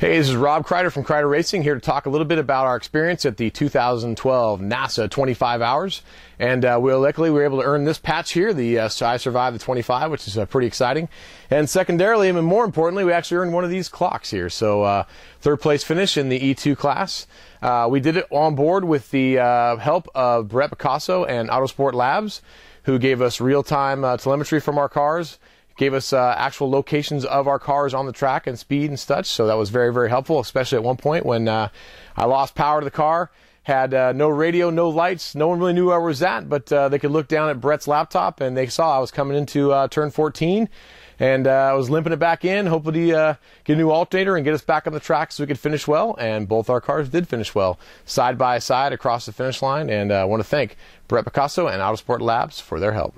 Hey, this is Rob Krider from Krider Racing here to talk a little bit about our experience at the 2012 NASA 25 Hours. And uh, we luckily we were able to earn this patch here, the uh, I Survived the 25, which is uh, pretty exciting. And secondarily, and more importantly, we actually earned one of these clocks here. So uh, third place finish in the E2 class. Uh, we did it on board with the uh, help of Brent Picasso and Autosport Labs, who gave us real-time telemetry from our cars gave us uh, actual locations of our cars on the track and speed and such. So that was very, very helpful, especially at one point when uh, I lost power to the car. Had uh, no radio, no lights. No one really knew where I was at, but uh, they could look down at Brent's laptop and they saw I was coming into uh, turn 14 and uh, I was limping it back in, Hopefully, get a new alternator and get us back on the track so we could finish well. And both our cars did finish well, side by side across the finish line. And I want to thank Brent Picasso and Autosport Labs for their help.